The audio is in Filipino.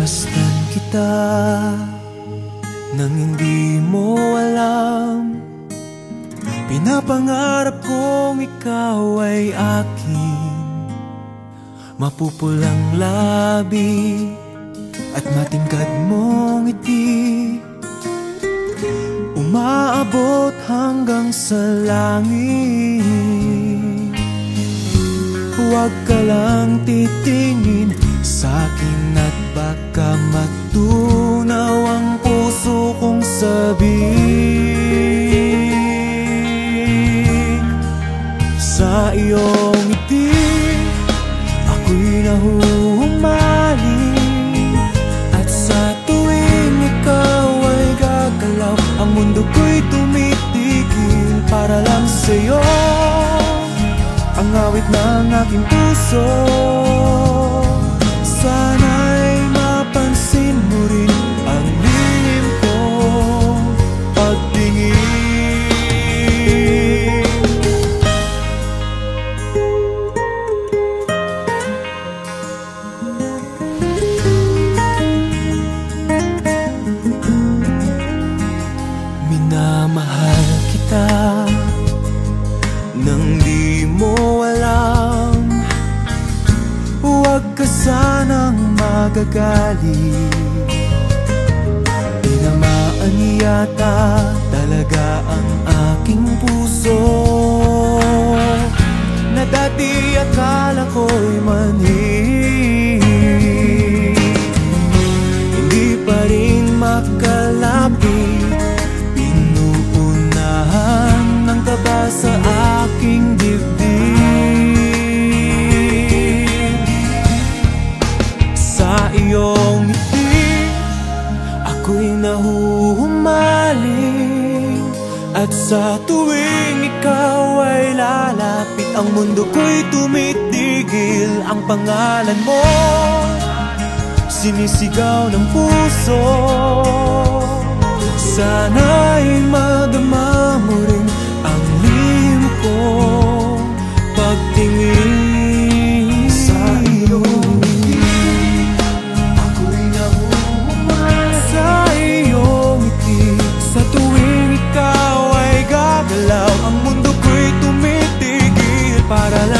Pinagmasdan kita Nang hindi mo alam. Pinapangarap kong ikaw ay akin. Mapupulang labi At matingkad mong ngiti. Umaabot hanggang sa langit. Huwag ka lang titingin sa akin at baka matunaw ang puso kong sabihin. Sa iyong ngiti ako'y nahuhumaling At sa tuwing ikaw ay gagalaw Ang mundo ko'y tumitigil para lang sa'yo. Ang awit ng aking puso magagalit Tinamaan yata talaga iyong ngiti Ako'y nahuhumaling. At sa tuwing ikaw ay lalapit Ang mundo ko'y tumitigil. Ang pangalan mo Sinisigaw ng puso. Sana'y madama Para lang